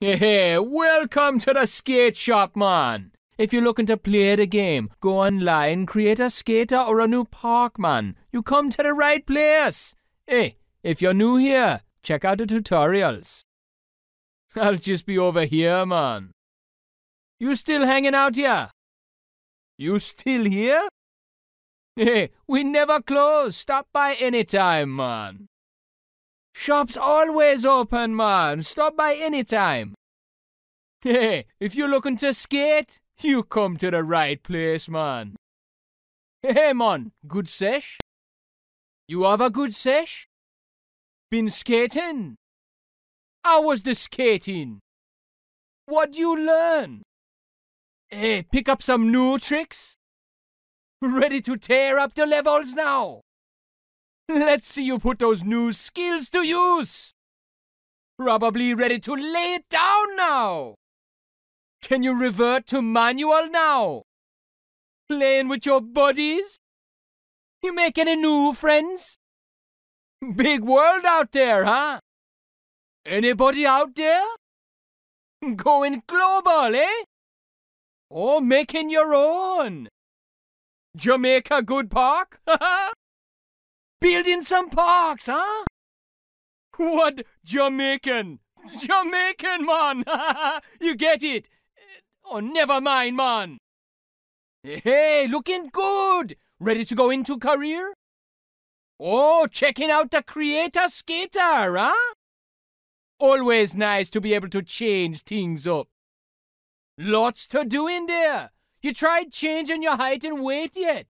Hey, welcome to the skate shop, man. If you're looking to play the game, go online, create a skater or a new park, man. You come to the right place. Hey, if you're new here, check out the tutorials. I'll just be over here, man. You still hanging out here? You still here? Hey, we never close. Stop by any time, man. Shop's always open, man. Stop by any time. Hey, if you're looking to skate, you come to the right place, man. Hey, man, good sesh? You have a good sesh? Been skating? How was the skating? What'd you learn? Hey, pick up some new tricks? Ready to tear up the levels now? Let's see you put those new skills to use! Probably ready to lay it down now! Can you revert to manual now? Playing with your buddies? You make any new friends? Big world out there, huh? Anybody out there? Going global, eh? Or making your own? Jamaica Good Park? Building some parks, huh? What Jamaican? Jamaican, man! you get it? Eh, oh, never mind, man. Hey, looking good! Ready to go into career? Oh, checking out the create-a-skater, huh? Always nice to be able to change things up. Lots to do in there. You tried changing your height and weight yet?